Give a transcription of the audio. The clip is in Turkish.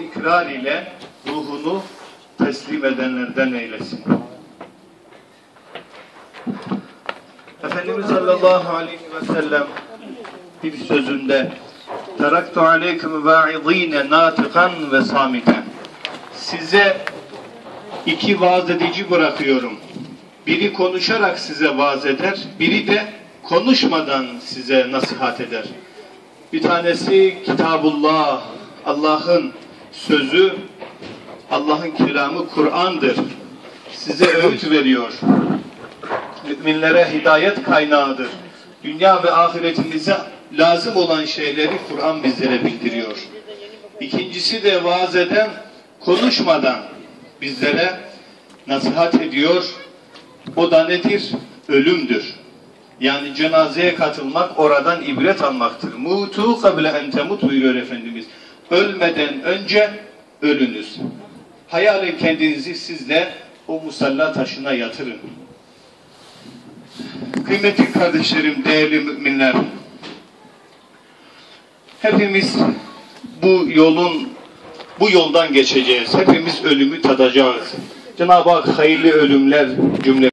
ikrar ile ruhunu teslim edenlerden eylesin. Efendimiz sallallahu aleyhi ve sellem bir sözünde Teraktu aleyküm va'idine natikan ve samiten Size iki vaaz edici bırakıyorum. Biri konuşarak size vaaz eder, biri de konuşmadan size nasihat eder. Bir tanesi Kitabullah, Allah'ın sözü, Allah'ın kelamı Kur'an'dır. Size öğüt veriyor. Müminlere hidayet kaynağıdır. Dünya ve ahiretimize lazım olan şeyleri Kur'an bizlere bildiriyor. İkincisi de vaaz eden konuşmadan bizlere nasihat ediyor. O da nedir? Ölümdür. Yani cenazeye katılmak, oradan ibret almaktır. Mutu kable en temut buyuruyor Efendimiz. Ölmeden önce ölünüz. Hayalin kendinizi siz de o musalla taşına yatırın. Kıymetli kardeşlerim, değerli müminler, hepimiz bu yolun, bu yoldan geçeceğiz. Hepimiz ölümü tadacağız. Cenab-ı Hak hayırlı ölümler cümle